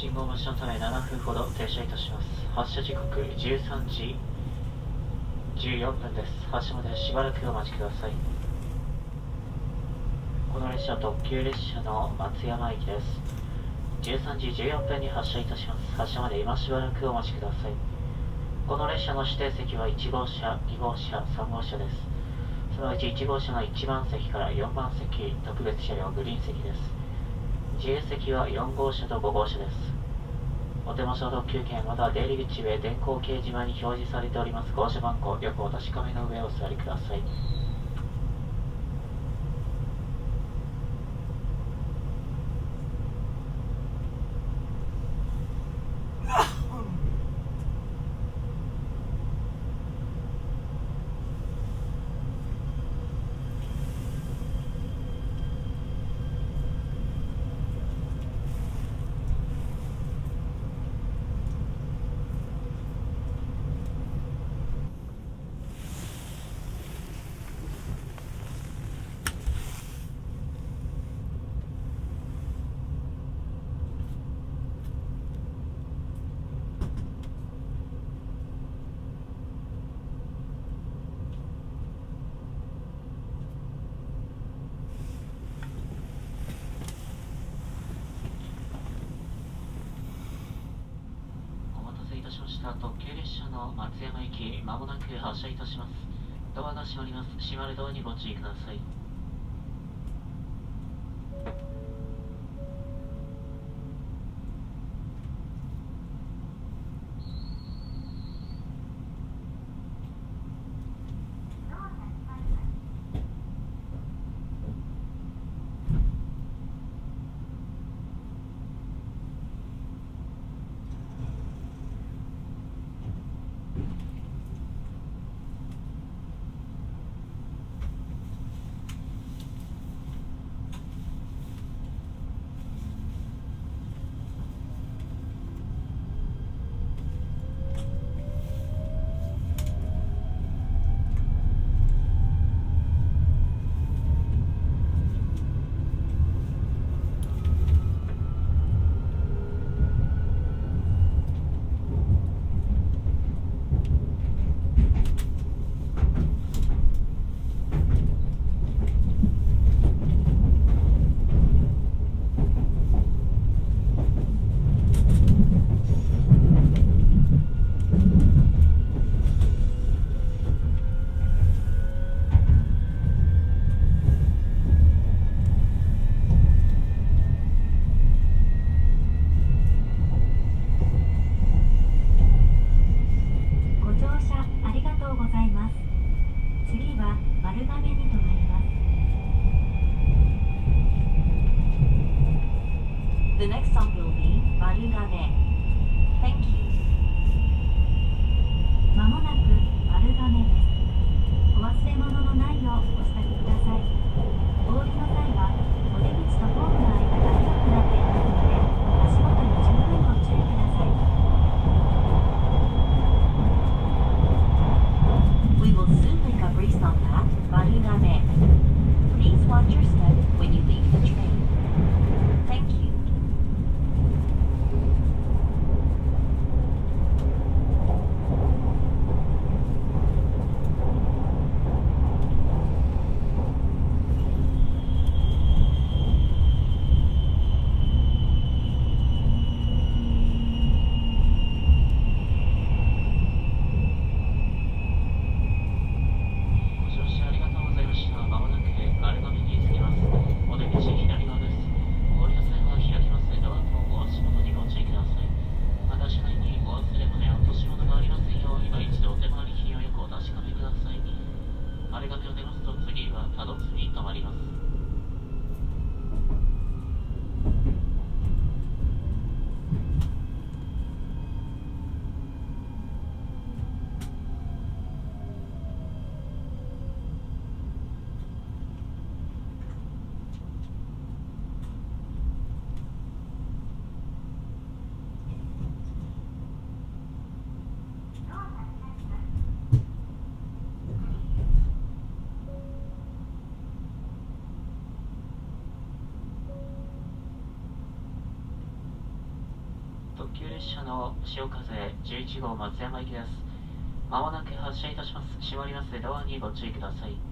信号待ちのため7分ほど停車いたします。発車時刻13時14分です。発車までしばらくお待ちください。この列車は特急列車の松山駅です。13時14分に発車いたします。発車まで今しばらくお待ちください。この列車の指定席は1号車2号車3号車です。そのうち1号車の1番席から4番席特別車両グリーン席です。自由席は4号車と5号車です。お手元の特急券または出入り口上電光掲示板に表示されております号車番号よくお確かめの上お座りください。お待たせいたした特急列車の松山駅まもなく発車いたします。ドアが閉まります。閉まるドアにご注意ください。列車の潮風11号松山行きです。まもなく発車いたします。閉まります。ドアにご注意ください。